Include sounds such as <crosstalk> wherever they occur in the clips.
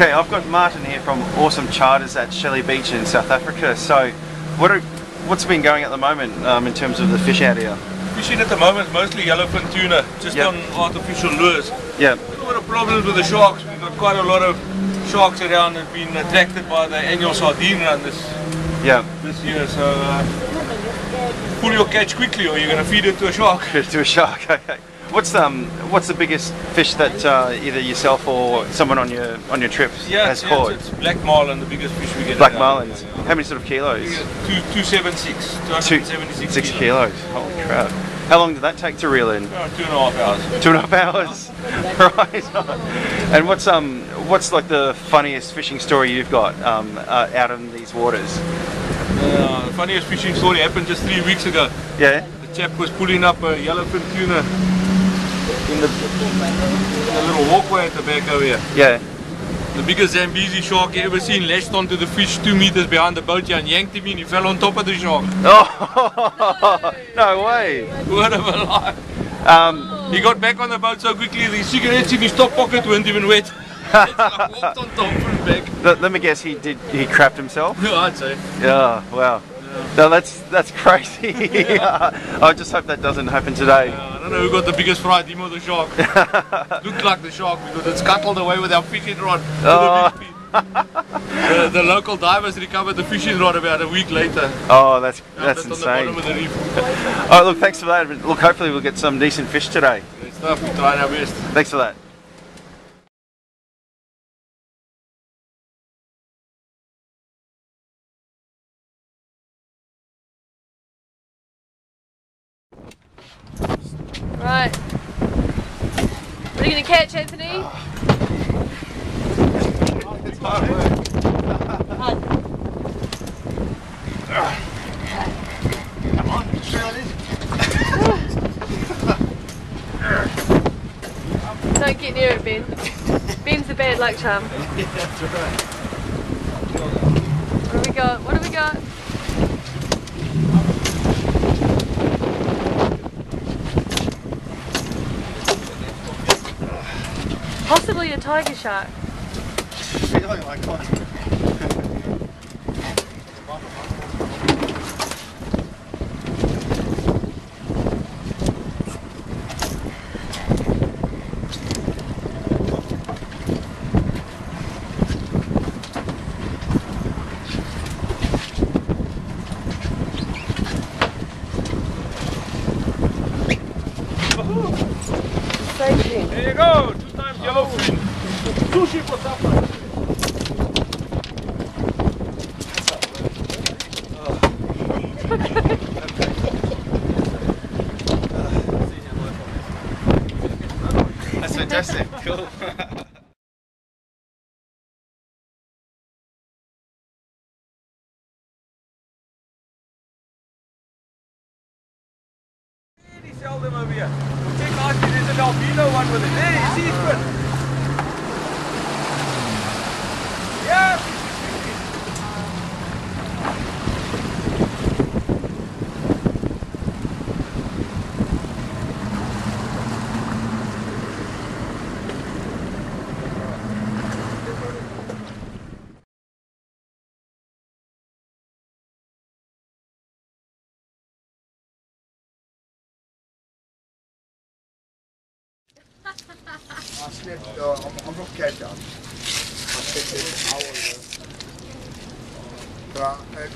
Okay, I've got Martin here from Awesome Charters at Shelly Beach in South Africa. So, what are, what's been going at the moment um, in terms of the fish out here? Fishing at the moment mostly yellowfin tuna, just Yep. on artificial lures. Yeah, A lot of problems with the sharks. We've got quite a lot of sharks around that have been attracted by the annual sardine run this yeah. this year. So uh, pull your catch quickly, or you're going to feed it to a shark. <laughs> To a shark. Okay. What's um what's the biggest fish that uh, either yourself or someone on your on your trips Yeah, has caught? it's black marlin, the biggest fish we get. Black around. marlins. How many sort of kilos? Two two seven six, two hundred Two, and seventy six six kilos. Holy crap! How long did that take to reel in? About two and a half hours. Two and a half hours. <laughs> right. And what's um what's like the funniest fishing story you've got um uh, out in these waters? Uh, the funniest fishing story happened just three weeks ago. Yeah. The chap was pulling up a yellowfin tuna in the, in the little walkway at the back over here. Yeah. The biggest Zambezi shark you ever seen lashed onto the fish two meters behind the boat here and yanked him in. He fell on top of the shark. <laughs> Oh no way. Of a lie. Um, He got back on the boat so quickly the cigarettes in his top pocket weren't even wet. It's <laughs> like walked on top back. let, let me guess. He did. He crapped himself. Yeah, <laughs> I'd say. Yeah. Wow. No, that's that's crazy. I just hope that doesn't happen today. I don't know who got the biggest fright, him or the shark. <laughs> Looked like the shark because it scuttled away with our fishing rod. the Oh. the, the local divers recovered the fishing rod about a week later. Oh, that's Dumped that's it on the insane. of the reef. <laughs> Oh, look, thanks for that. Look, hopefully we'll get some decent fish today. Great stuff, we're trying our best. Thanks for that. You going to catch, Anthony? Come on! Don't get near it, Ben. Ben's the bad luck charm. <laughs> What do we got? What do we got? Possibly a tiger shark. Feeling like one. There you go. Sushi for supper. That's fantastic. Cool. Sell them over here. Check out, there's an albino one with it. There, you see it, good. I slept, uh, I'm, I'm from Cape Town. I slept an hour ago. But I, uh,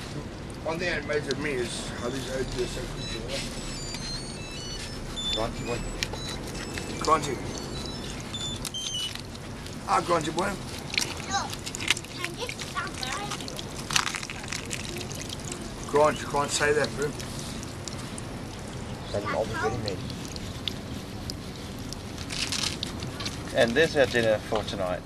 one thing that amazes me is how these oaks are so quick. Grunty boy. Grunty. Ah, Grunty boy. Grant, you can't say that, bro. And there's our dinner for tonight.